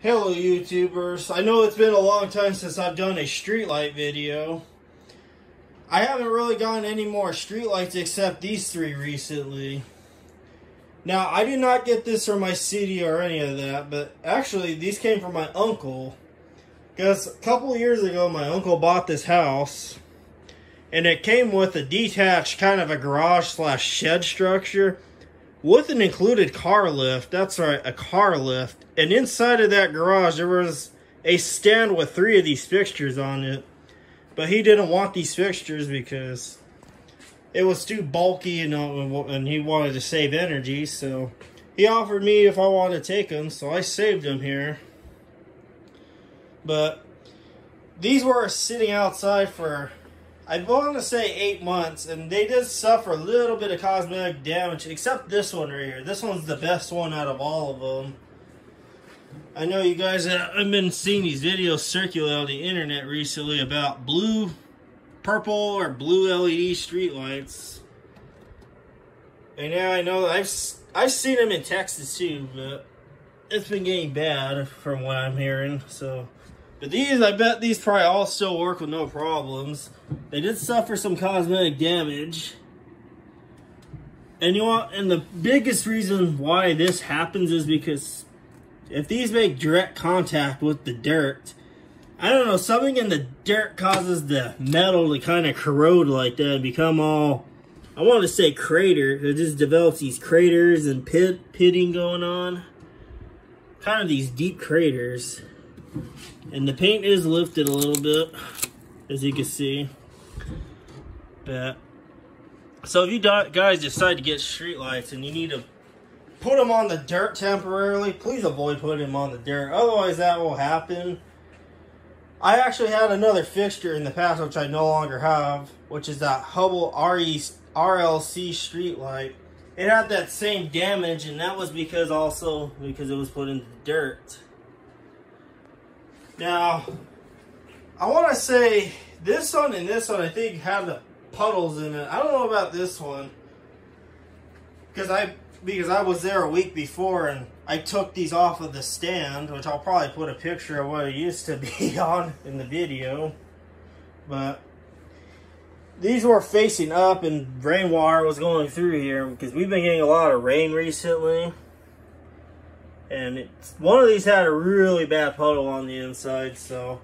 Hello YouTubers. I know it's been a long time since I've done a streetlight video. I haven't really gotten any more streetlights except these three recently. Now, I did not get this from my city or any of that, but actually these came from my uncle. Because a couple years ago, my uncle bought this house, and it came with a detached kind of a garage slash shed structure with an included car lift. That's right, a car lift. And inside of that garage, there was a stand with three of these fixtures on it. But he didn't want these fixtures because it was too bulky and, and he wanted to save energy. So he offered me if I wanted to take them. So I saved them here. But these were sitting outside for I want to say eight months, and they did suffer a little bit of cosmetic damage, except this one right here. This one's the best one out of all of them. I know you guys have been seeing these videos circulate on the internet recently about blue, purple, or blue LED streetlights. And yeah, I know I've I've seen them in Texas too, but it's been getting bad from what I'm hearing. So but these, I bet these probably all still work with no problems. They did suffer some cosmetic damage. And you want, and the biggest reason why this happens is because if these make direct contact with the dirt, I don't know, something in the dirt causes the metal to kind of corrode like that and become all, I want to say crater. It just develops these craters and pit pitting going on. Kind of these deep craters. And the paint is lifted a little bit, as you can see. But, so if you guys decide to get streetlights and you need to put them on the dirt temporarily, please avoid putting them on the dirt. Otherwise, that will happen. I actually had another fixture in the past, which I no longer have, which is that Hubbell RE, RLC streetlight. It had that same damage, and that was because also because it was put in the dirt. Now, I want to say this one and this one, I think, have the puddles in it. I don't know about this one because I because I was there a week before and I took these off of the stand, which I'll probably put a picture of what it used to be on in the video. But these were facing up and rainwater was going through here because we've been getting a lot of rain recently. And it's, one of these had a really bad puddle on the inside, so...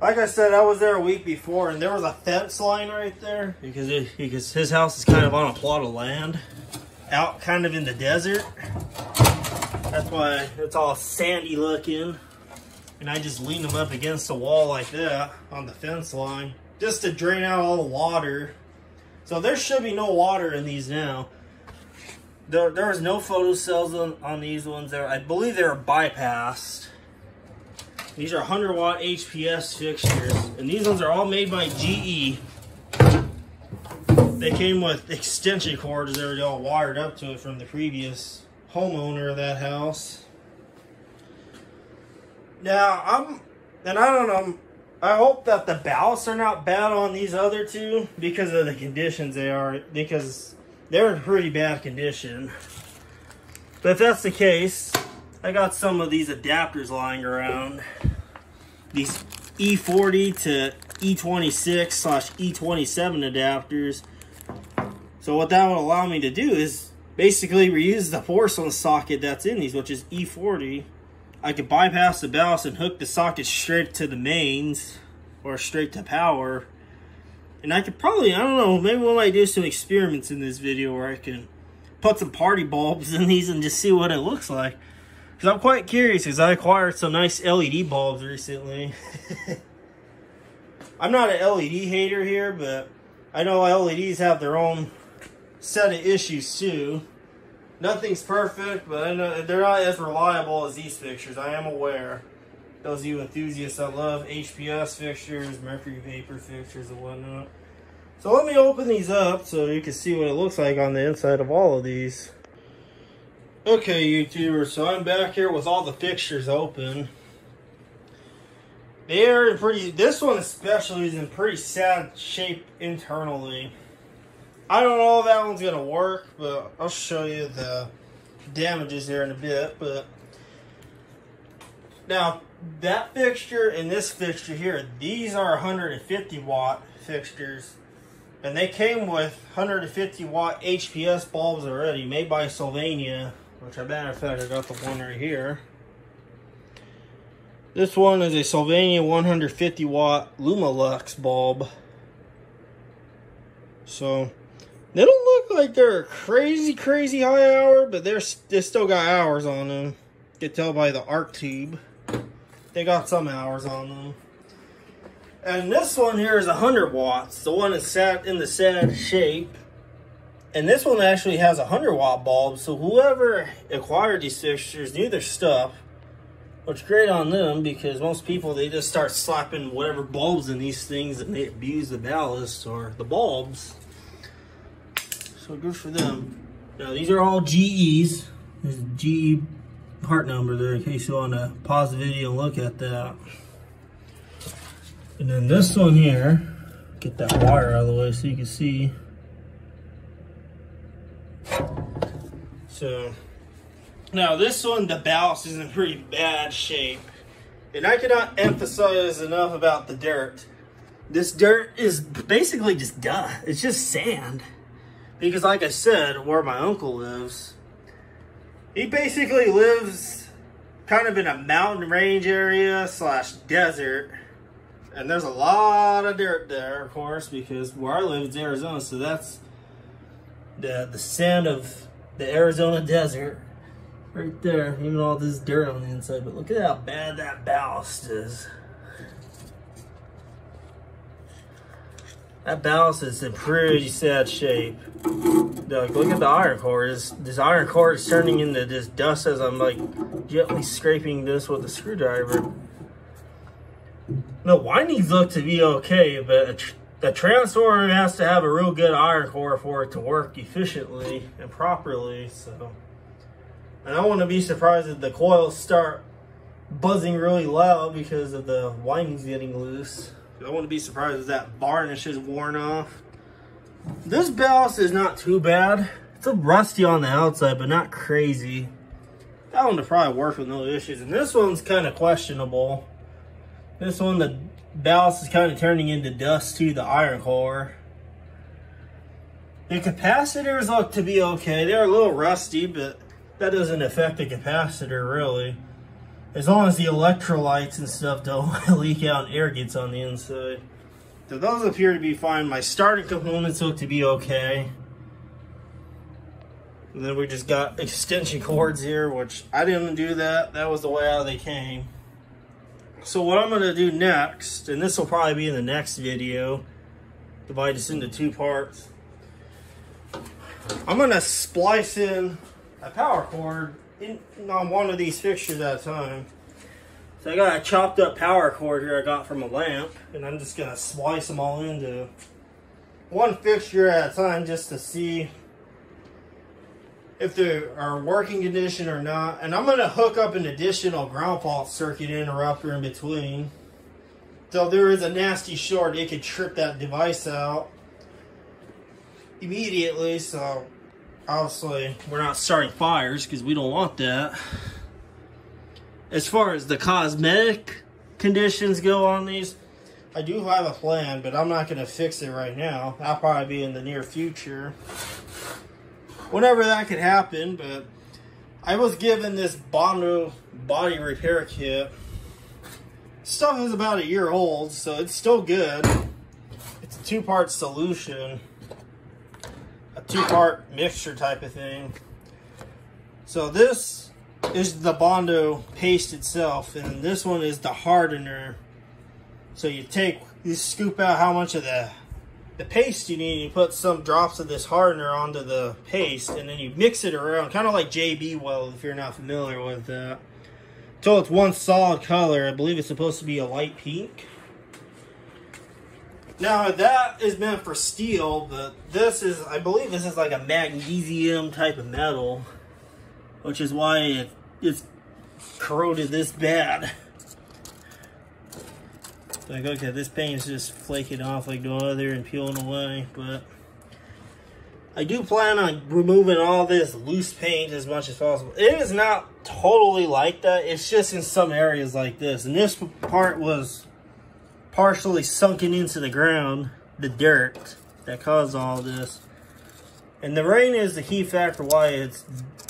Like I said, I was there a week before, and there was a fence line right there. Because, it, because his house is kind of on a plot of land. Out kind of in the desert. That's why it's all sandy looking. And I just leaned them up against the wall like that on the fence line. Just to drain out all the water. So there should be no water in these now. There, there was no photo cells on, on these ones. There, I believe they were bypassed. These are 100 watt HPS fixtures, and these ones are all made by GE. They came with extension cords. They were all wired up to it from the previous homeowner of that house. Now, I'm, and I don't know, I hope that the ballasts are not bad on these other two because of the conditions they are, because they're in pretty bad condition. But if that's the case, I got some of these adapters lying around. These E40 to E26 slash E27 adapters. So what that would allow me to do is basically reuse the porcelain socket that's in these, which is E40. I could bypass the ballast and hook the socket straight to the mains or straight to power and I could probably, I don't know, maybe we might do some experiments in this video where I can put some party bulbs in these and just see what it looks like. Because I'm quite curious because I acquired some nice LED bulbs recently. I'm not an LED hater here, but I know LEDs have their own set of issues too. Nothing's perfect, but I know they're not as reliable as these fixtures. I am aware. Those of you enthusiasts that love HPS fixtures, mercury vapor fixtures, and whatnot. So let me open these up so you can see what it looks like on the inside of all of these. Okay, YouTubers, so I'm back here with all the fixtures open. They're in pretty, this one especially is in pretty sad shape internally. I don't know if that one's going to work, but I'll show you the damages here in a bit, but Now, that fixture and this fixture here, these are 150 watt fixtures. And they came with 150 watt HPS bulbs already, made by Sylvania, which I matter of fact, I got the one right here. This one is a Sylvania 150 watt Lumalux bulb. So, they don't look like they're crazy, crazy high hour, but they're they still got hours on them. You can tell by the arc tube. They got some hours on them. And this one here is 100 watts. The one is sat in the sad shape. And this one actually has a 100 watt bulb. So whoever acquired these fixtures knew their stuff. Which great on them because most people, they just start slapping whatever bulbs in these things and they abuse the ballast or the bulbs. So good for them. Now these are all GEs. There's GE part number there in case you want to pause the video and look at that. And then this one here, get that wire out of the way so you can see. So, now this one, the ballast is in pretty bad shape. And I cannot emphasize enough about the dirt. This dirt is basically just dust. It's just sand. Because like I said, where my uncle lives, he basically lives kind of in a mountain range area slash desert and there's a lot of dirt there, of course, because where I live is Arizona, so that's the the sand of the Arizona desert right there. Even all this dirt on the inside, but look at how bad that ballast is. That ballast is in pretty sad shape. Look, look at the iron core. This, this iron core is turning into this dust as I'm like gently scraping this with a screwdriver. The windings look to be okay, but the transformer has to have a real good iron core for it to work efficiently and properly. So, and I want to be surprised if the coils start buzzing really loud because of the windings getting loose. I to be surprised if that varnish is worn off. This ballast is not too bad. It's a rusty on the outside, but not crazy. That one to probably work with no issues. And this one's kind of questionable. This one, the ballast is kind of turning into dust to the iron core. The capacitors look to be okay. They're a little rusty, but that doesn't affect the capacitor really. As long as the electrolytes and stuff don't leak out and air gets on the inside. So those appear to be fine. My starting components look to be okay. And then we just got extension cords here, which I didn't do that. That was the way how they came. So what I'm going to do next, and this will probably be in the next video, divide this into two parts. I'm going to splice in a power cord in, on one of these fixtures at a time. So I got a chopped up power cord here I got from a lamp, and I'm just going to splice them all into one fixture at a time just to see if they are working condition or not. And I'm to hook up an additional ground fault circuit interrupter in between. So there is a nasty short, it could trip that device out immediately. So obviously we're not starting fires because we don't want that. As far as the cosmetic conditions go on these, I do have a plan, but I'm not going to fix it right now. I'll probably be in the near future whenever that could happen, but I was given this Bondo body repair kit. Stuff is about a year old, so it's still good. It's a two-part solution, two-part mixture type of thing. So this is the Bondo paste itself, and this one is the hardener. So you take, you scoop out how much of the the paste you need, you put some drops of this hardener onto the paste, and then you mix it around, kind of like JB Weld, if you're not familiar with that. Until it's one solid color. I believe it's supposed to be a light pink. Now, that is meant for steel, but this is, I believe this is like a magnesium type of metal, which is why it, it's corroded this bad. Like, okay, this paint is just flaking off like no other and peeling away, but I do plan on removing all this loose paint as much as possible. It is not totally like that. It's just in some areas like this. And this part was partially sunken into the ground, the dirt that caused all this. And the rain is the key factor why it's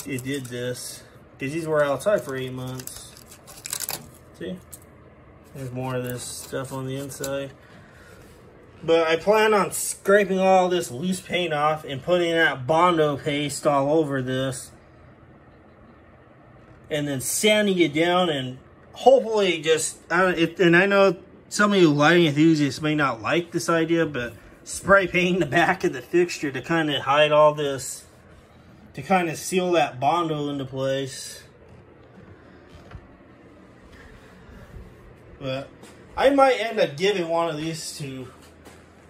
it did this. Because these were outside for eight months. See? There's more of this stuff on the inside. But I plan on scraping all this loose paint off and putting that Bondo paste all over this. And then sanding it down and hopefully just, I it, and I know some of you lighting enthusiasts may not like this idea, but spray painting the back of the fixture to kind of hide all this, to kind of seal that Bondo into place. But I might end up giving one of these to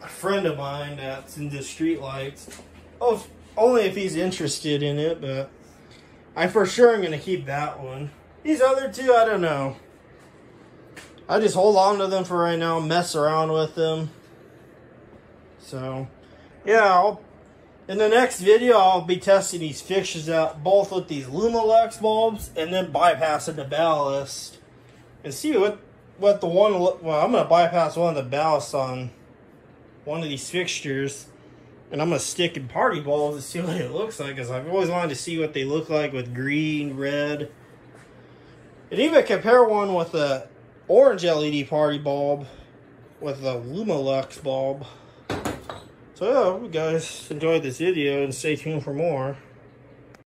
a friend of mine that's into street lights. Oh, only if he's interested in it, but I for sure am going to keep that one. These other two, I don't know. I just hold on to them for right now, mess around with them. So, yeah, I'll, in the next video, I'll be testing these fixtures out, both with these Lumalux bulbs and then bypassing the ballast. And see what, what the one, well, I'm going to bypass one of the ballasts on one of these fixtures and I'm gonna stick in party balls and see what it looks like because I've always wanted to see what they look like with green, red. And even compare one with a orange LED party bulb with a Lumalux bulb. So yeah, hope you guys enjoyed this video and stay tuned for more.